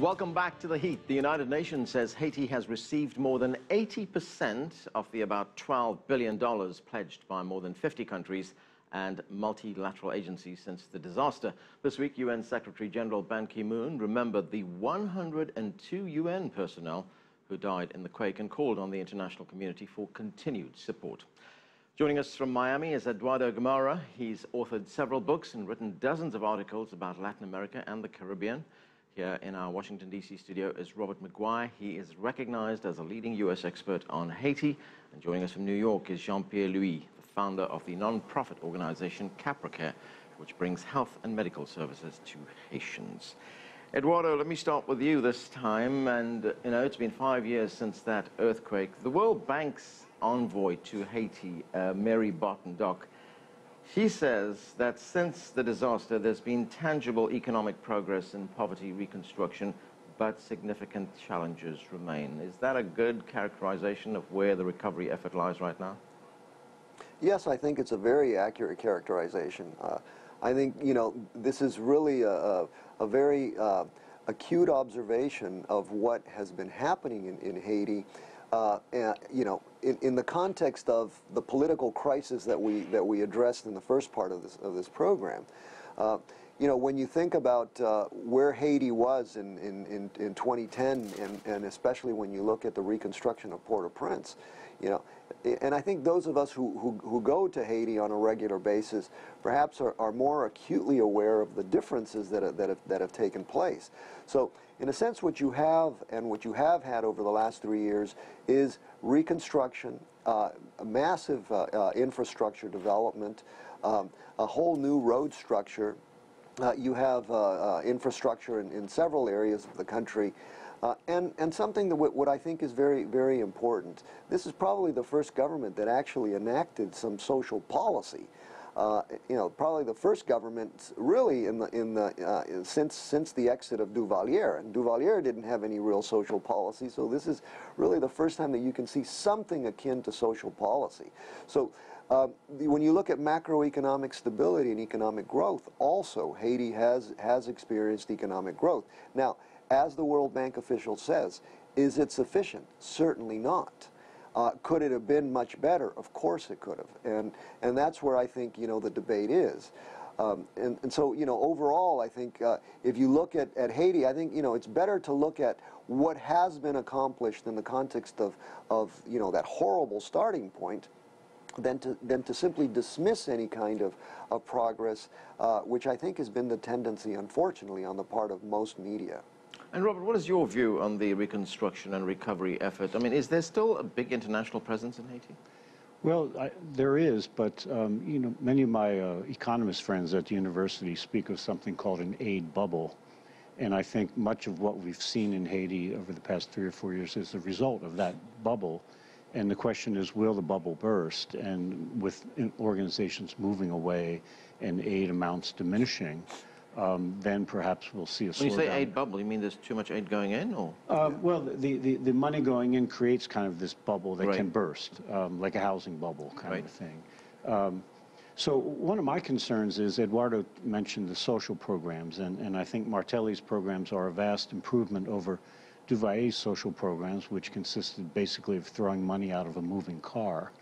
Welcome back to the heat. The United Nations says Haiti has received more than 80% of the about $12 billion pledged by more than 50 countries and multilateral agencies since the disaster. This week, UN Secretary General Ban Ki-moon remembered the 102 UN personnel who died in the quake and called on the international community for continued support. Joining us from Miami is Eduardo Gamarra. He's authored several books and written dozens of articles about Latin America and the Caribbean. Here in our Washington, D.C. studio is Robert Maguire. He is recognized as a leading U.S. expert on Haiti. And joining us from New York is Jean-Pierre Louis, the founder of the non-profit organization CapraCare, which brings health and medical services to Haitians. Eduardo, let me start with you this time. And, you know, it's been five years since that earthquake. The World Bank's envoy to Haiti, uh, Mary Barton Dock, she says that since the disaster, there's been tangible economic progress in poverty reconstruction, but significant challenges remain. Is that a good characterization of where the recovery effort lies right now? Yes, I think it's a very accurate characterization. Uh, I think, you know, this is really a, a, a very uh, acute observation of what has been happening in, in Haiti uh, you know, in, in, the context of the political crisis that we that we addressed in the first part of this of this program, uh, you know, when you think about uh, where Haiti was in, in, in, in 2010, and, and especially when you look at the reconstruction of Port-au-Prince, you know, and I think those of us who, who, who go to Haiti on a regular basis perhaps are, are more acutely aware of the differences that, that, have, that have taken place. So in a sense, what you have and what you have had over the last three years is reconstruction, uh, massive uh, uh, infrastructure development, um, a whole new road structure. Uh, you have uh, uh, infrastructure in, in, several areas of the country. And, and something that what I think is very, very important. This is probably the first government that actually enacted some social policy uh, you know, probably the first government really in the in the uh, since since the exit of Duvalier. And Duvalier didn't have any real social policy, so this is really the first time that you can see something akin to social policy. So. Uh, when you look at macroeconomic stability and economic growth, also Haiti has has experienced economic growth. Now, as the World Bank official says, is it sufficient? Certainly not. Uh, could it have been much better? Of course it could have. And, and that's where I think, you know, the debate is. Um, and, and so, you know, overall, I think uh, if you look at, at Haiti, I think, you know, it's better to look at what has been accomplished in the context of, of you know, that horrible starting point than to, than to simply dismiss any kind of, of progress, uh, which I think has been the tendency, unfortunately, on the part of most media. And Robert, what is your view on the reconstruction and recovery effort? I mean, is there still a big international presence in Haiti? Well, I, there is, but um, you know, many of my uh, economist friends at the university speak of something called an aid bubble, and I think much of what we've seen in Haiti over the past three or four years is a result of that bubble. And the question is, will the bubble burst? And with organizations moving away and aid amounts diminishing, um, then perhaps we'll see a slowdown. When you say aid bubble, you mean there's too much aid going in, or? Uh, well, the, the, the money going in creates kind of this bubble that right. can burst, um, like a housing bubble kind right. of thing. Um, so one of my concerns is Eduardo mentioned the social programs, and, and I think Martelly's programs are a vast improvement over Duvalier's social programs, which consisted basically of throwing money out of a moving car.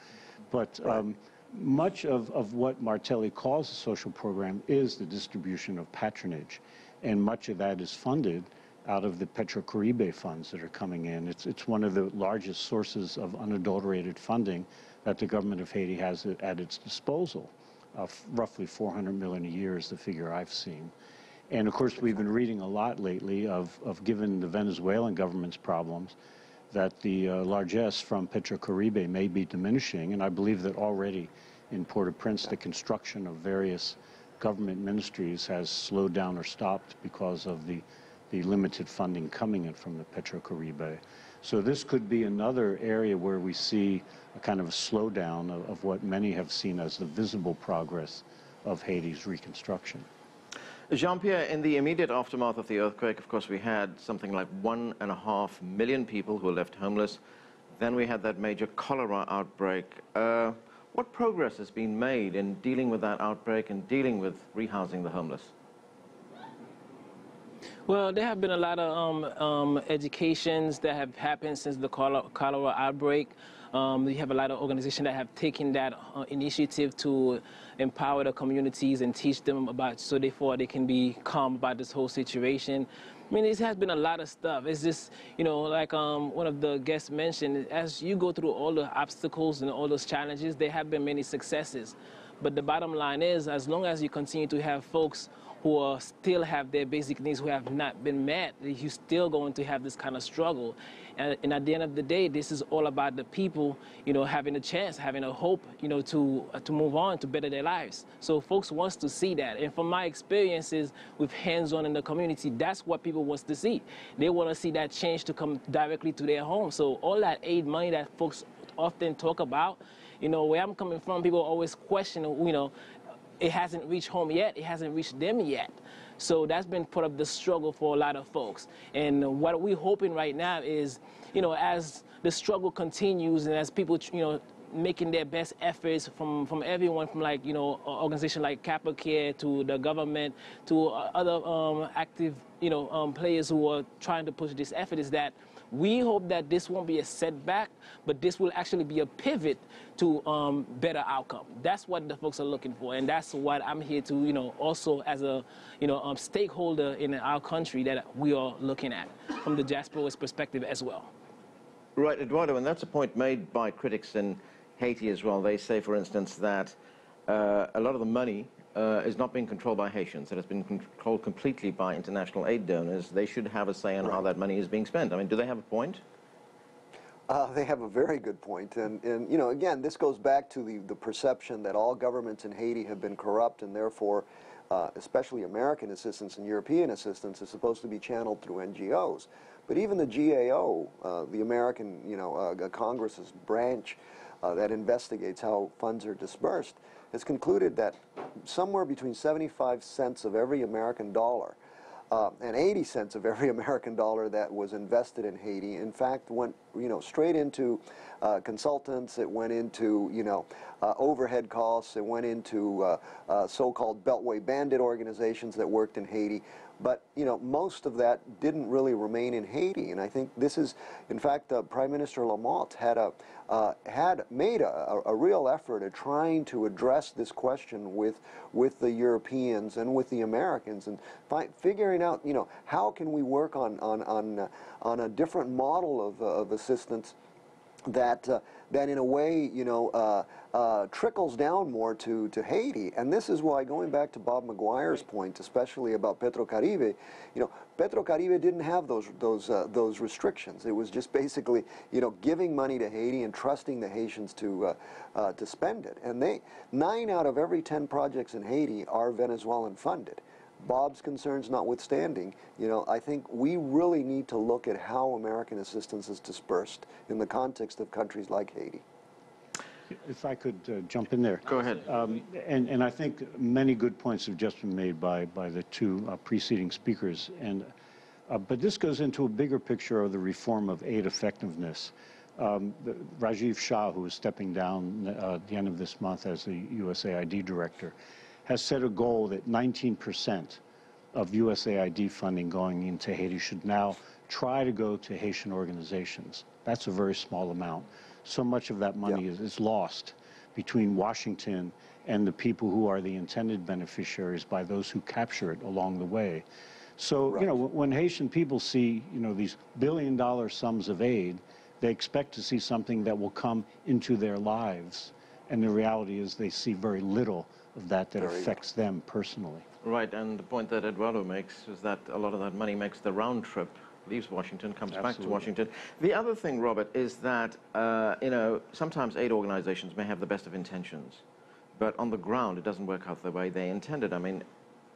But um, much of, of what Martelly calls a social program is the distribution of patronage, and much of that is funded out of the Petrocaribe funds that are coming in. It's, it's one of the largest sources of unadulterated funding that the government of Haiti has at its disposal. Uh, roughly 400 million a year is the figure I've seen. And of course, we've been reading a lot lately of, of given the Venezuelan government's problems, that the uh, largesse from Petrocaribe may be diminishing, and I believe that already in Port-au-Prince, the construction of various government ministries has slowed down or stopped because of the, the limited funding coming in from the Petrocaribe. So this could be another area where we see a kind of a slowdown of, of what many have seen as the visible progress of Haiti's reconstruction. Jean-Pierre, in the immediate aftermath of the earthquake, of course, we had something like one and a half million people who were left homeless. Then we had that major cholera outbreak. Uh, what progress has been made in dealing with that outbreak and dealing with rehousing the homeless? Well, there have been a lot of um, um, educations that have happened since the cholera, cholera outbreak. Um, we have a lot of organizations that have taken that uh, initiative to empower the communities and teach them about so therefore they can be calm about this whole situation. I mean, it has been a lot of stuff. It's just, you know, like um, one of the guests mentioned, as you go through all the obstacles and all those challenges, there have been many successes. But the bottom line is, as long as you continue to have folks who are, still have their basic needs who have not been met, you're still going to have this kind of struggle. And, and, at the end of the day, this is all about the people, you know, having a chance, having a hope, you know, to uh, to move on, to better their lives. So folks wants to see that. And from my experiences with hands-on in the community, that's what people wants to see. They want to see that change to come directly to their home. So all that aid money that folks often talk about, you know, where I'm coming from, people always question, you know, it hasn't reached home yet. It hasn't reached them yet. So that's been part of the struggle for a lot of folks. And what we're hoping right now is, you know, as the struggle continues and as people, you know, making their best efforts from, from everyone from like, you know, organizations like CapraCare to the government to other um, active, you know, um, players who are trying to push this effort is that we hope that this won't be a setback, but this will actually be a pivot to um, better outcome. That's what the folks are looking for, and that's what I'm here to, you know, also as a, you know, um, stakeholder in our country that we are looking at from the diaspora's perspective as well. Right, Eduardo, and that's a point made by critics in Haiti as well. They say, for instance, that uh, a lot of the money uh, is not being controlled by Haitians. It has been controlled completely by international aid donors. They should have a say on right. how that money is being spent. I mean, do they have a point? Uh, they have a very good point. And, and, you know, again, this goes back to the, the perception that all governments in Haiti have been corrupt and therefore, uh, especially American assistance and European assistance, is supposed to be channeled through NGOs. But even the GAO, uh, the American, you know, uh, Congress's branch uh, that investigates how funds are dispersed, has concluded that somewhere between 75 cents of every American dollar uh, and 80 cents of every American dollar that was invested in Haiti, in fact, went you know straight into uh, consultants. It went into you know uh, overhead costs. It went into uh, uh, so-called Beltway bandit organizations that worked in Haiti. But you know, most of that didn't really remain in Haiti, and I think this is, in fact, uh, Prime Minister Lamothe had a uh, had made a, a, real effort at trying to address this question with with the Europeans and with the Americans, and fi figuring out, you know, how can we work on on on uh, on a different model of, uh, of assistance that uh, that in a way you know uh, uh, trickles down more to, to Haiti. And this is why going back to Bob Maguire's point especially about Petrocaribe you know Petrocaribe didn't have those those uh, those restrictions. It was just basically you know giving money to Haiti and trusting the Haitians to uh, uh, to spend it. And they nine out of every ten projects in Haiti are Venezuelan funded Bob's concerns notwithstanding, you know, I think we really need to look at how American assistance is dispersed in the context of countries like Haiti. If I could uh, jump in there. Go ahead. Um, and, and I think many good points have just been made by, by the two uh, preceding speakers. And, uh, but this goes into a bigger picture of the reform of aid effectiveness. Um, Rajiv Shah, who is stepping down uh, at the end of this month as the USAID director, has set a goal that 19% of USAID funding going into Haiti should now try to go to Haitian organizations. That's a very small amount. So much of that money is, is lost between Washington and the people who are the intended beneficiaries by those who capture it along the way. So, right. you know, when Haitian people see, you know, these billion dollar sums of aid, they expect to see something that will come into their lives. And the reality is they see very little of that that Very affects them personally. Right, and the point that Eduardo makes is that a lot of that money makes the round trip, leaves Washington, comes Absolutely. back to Washington. The other thing, Robert, is that, uh, you know, sometimes aid organizations may have the best of intentions, but on the ground it doesn't work out the way they intended. I mean,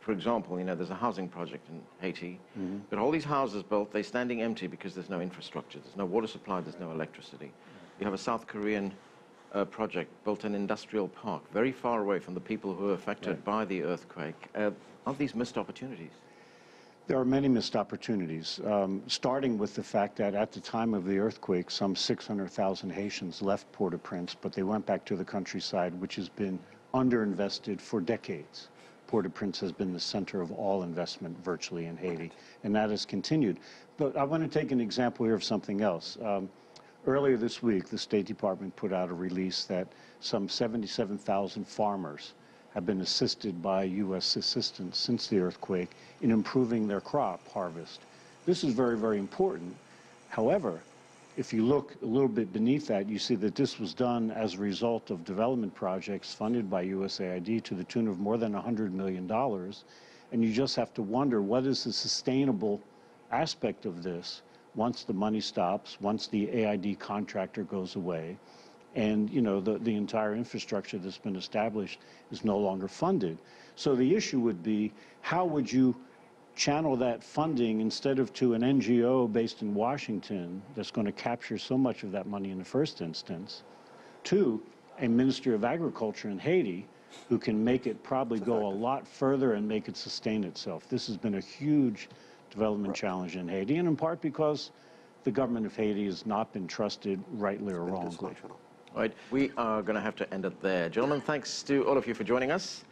for example, you know, there's a housing project in Haiti, mm -hmm. but all these houses built, they're standing empty because there's no infrastructure, there's no water supply, there's no electricity. You have a South Korean uh, project built an industrial park very far away from the people who were affected right. by the earthquake. Uh, aren't these missed opportunities? There are many missed opportunities, um, starting with the fact that at the time of the earthquake, some 600,000 Haitians left Port-au-Prince, but they went back to the countryside, which has been underinvested for decades. Port-au-Prince has been the center of all investment virtually in Haiti, and that has continued. But I want to take an example here of something else. Um, earlier this week, the State Department put out a release that some 77,000 farmers have been assisted by U.S. assistance since the earthquake in improving their crop harvest. This is very, very important. However, if you look a little bit beneath that, you see that this was done as a result of development projects funded by USAID to the tune of more than $100 million. And you just have to wonder what is the sustainable aspect of this once the money stops, once the AID contractor goes away, and you know the, the entire infrastructure that's been established is no longer funded. So the issue would be how would you channel that funding instead of to an NGO based in Washington that's going to capture so much of that money in the first instance, to a Ministry of Agriculture in Haiti who can make it probably go a lot further and make it sustain itself. This has been a huge development right. challenge in Haiti, and in part because the government of Haiti has not been trusted, rightly or wrongly. All right, we are going to have to end it there. Gentlemen, thanks to all of you for joining us.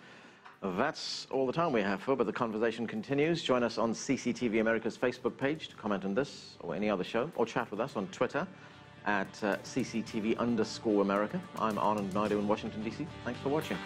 That's all the time we have for, but the conversation continues. Join us on CCTV America's Facebook page to comment on this or any other show, or chat with us on Twitter at uh, CCTV underscore America. I'm Anand Naidoo in Washington, D.C. Thanks for watching.